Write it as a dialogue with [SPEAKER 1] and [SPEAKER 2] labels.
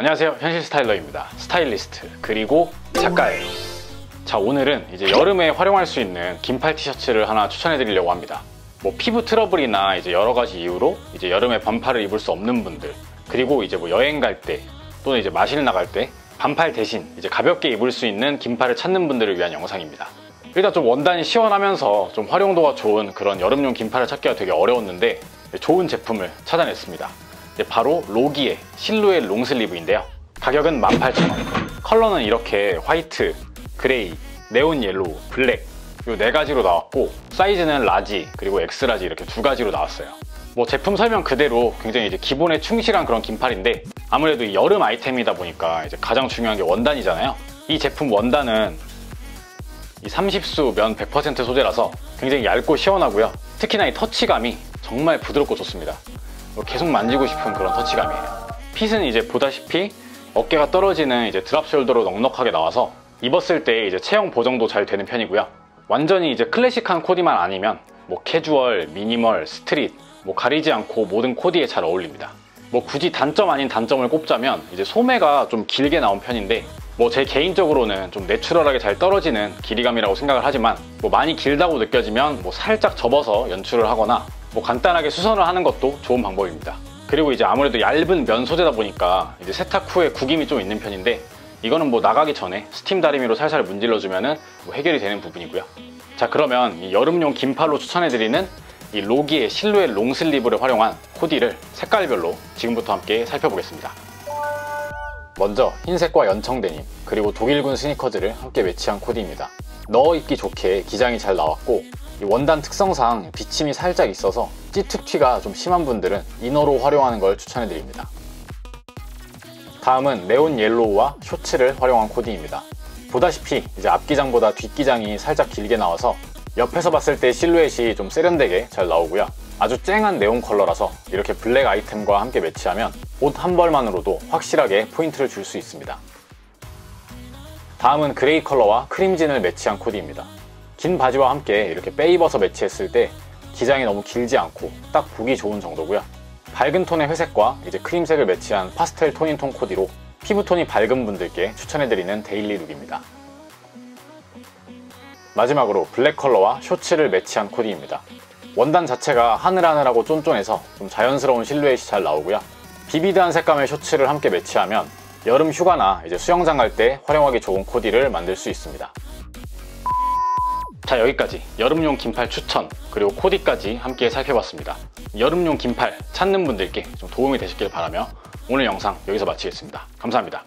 [SPEAKER 1] 안녕하세요. 현실 스타일러입니다. 스타일리스트 그리고 작가예요. 자 오늘은 이제 여름에 활용할 수 있는 긴팔 티셔츠를 하나 추천해 드리려고 합니다. 뭐 피부 트러블이나 이제 여러 가지 이유로 이제 여름에 반팔을 입을 수 없는 분들 그리고 이제 뭐 여행 갈 때 또는 이제 마실 나갈 때 반팔 대신 이제 가볍게 입을 수 있는 긴팔을 찾는 분들을 위한 영상입니다. 일단 좀 원단이 시원하면서 좀 활용도가 좋은 그런 여름용 긴팔을 찾기가 되게 어려웠는데 좋은 제품을 찾아냈습니다. 네, 바로 로기의 실루엣 long sleeve인데요. 가격은 18,000원. 컬러는 이렇게 화이트, gray, neon yellow, 블랙 이 네 가지로 나왔고 사이즈는 large 그리고 X-large 이렇게 두 가지로 나왔어요. 뭐 제품 설명 그대로 굉장히 이제 기본에 충실한 그런 긴팔인데 아무래도 이 여름 아이템이다 보니까 이제 가장 중요한 게 원단이잖아요. 이 제품 원단은 이 30수 면 100% 소재라서 굉장히 얇고 시원하고요. 특히나 이 터치감이 정말 부드럽고 좋습니다. 뭐 계속 만지고 싶은 그런 터치감이에요. 핏은 이제 보다시피 어깨가 떨어지는 이제 drop shoulder로 넉넉하게 나와서 입었을 때 이제 체형 보정도 잘 되는 편이고요. 완전히 이제 클래식한 코디만 아니면 뭐 캐주얼, 미니멀, street 뭐 가리지 않고 모든 코디에 잘 어울립니다. 뭐 굳이 단점 아닌 단점을 꼽자면 이제 소매가 좀 길게 나온 편인데 뭐 제 개인적으로는 좀 natural하게 잘 떨어지는 길이감이라고 생각을 하지만 뭐 많이 길다고 느껴지면 뭐 살짝 접어서 연출을 하거나 뭐 간단하게 수선을 하는 것도 좋은 방법입니다. 그리고 이제 아무래도 얇은 면 소재다 보니까 이제 세탁 후에 구김이 좀 있는 편인데 이거는 뭐 나가기 전에 스팀 다리미로 살살 문질러 주면 뭐 해결이 되는 부분이고요. 자 그러면 이 여름용 긴팔로 추천해드리는 이 로기의 실루엣 long sleeve를 활용한 코디를 색깔별로 지금부터 함께 살펴보겠습니다. 먼저 흰색과 연청 데님 그리고 독일군 스니커즈를 함께 매치한 코디입니다. 넣어 입기 좋게 기장이 잘 나왔고 원단 특성상 비침이 살짝 있어서 찌툭튀가 좀 심한 분들은 inner로 활용하는 걸 추천해드립니다. 다음은 neon yellow와 쇼츠를 활용한 코디입니다. 보다시피 이제 앞기장보다 뒷기장이 살짝 길게 나와서 옆에서 봤을 때 실루엣이 좀 세련되게 잘 나오고요. 아주 쨍한 네온 컬러라서 이렇게 블랙 아이템과 함께 매치하면 옷 한 벌만으로도 확실하게 포인트를 줄 수 있습니다. 다음은 gray 컬러와 cream jean을 매치한 코디입니다. 긴 바지와 함께 이렇게 빼입어서 매치했을 때 기장이 너무 길지 않고 딱 보기 좋은 정도고요. 밝은 톤의 회색과 이제 크림색을 매치한 파스텔 tone in tone 코디로 피부톤이 밝은 분들께 추천해드리는 daily look입니다. 마지막으로 블랙 컬러와 쇼츠를 매치한 코디입니다. 원단 자체가 하늘하늘하고 쫀쫀해서 좀 자연스러운 실루엣이 잘 나오고요. 비비드한 색감의 쇼츠를 함께 매치하면 여름 휴가나 이제 수영장 갈 때 활용하기 좋은 코디를 만들 수 있습니다. 자 여기까지 여름용 긴팔 추천 그리고 코디까지 함께 살펴봤습니다. 여름용 긴팔 찾는 분들께 좀 도움이 되셨길 바라며 오늘 영상 여기서 마치겠습니다. 감사합니다.